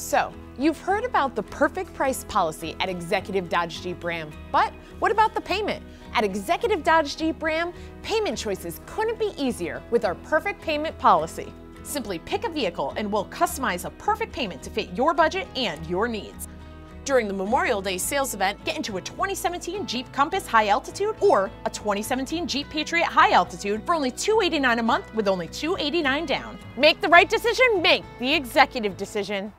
So, you've heard about the perfect price policy at Executive Dodge Jeep Ram, but what about the payment? At Executive Dodge Jeep Ram, payment choices couldn't be easier with our perfect payment policy. Simply pick a vehicle and we'll customize a perfect payment to fit your budget and your needs. During the Memorial Day sales event, get into a 2017 Jeep Compass High Altitude or a 2017 Jeep Patriot High Altitude for only $289 a month with only $289 down. Make the right decision, make the executive decision.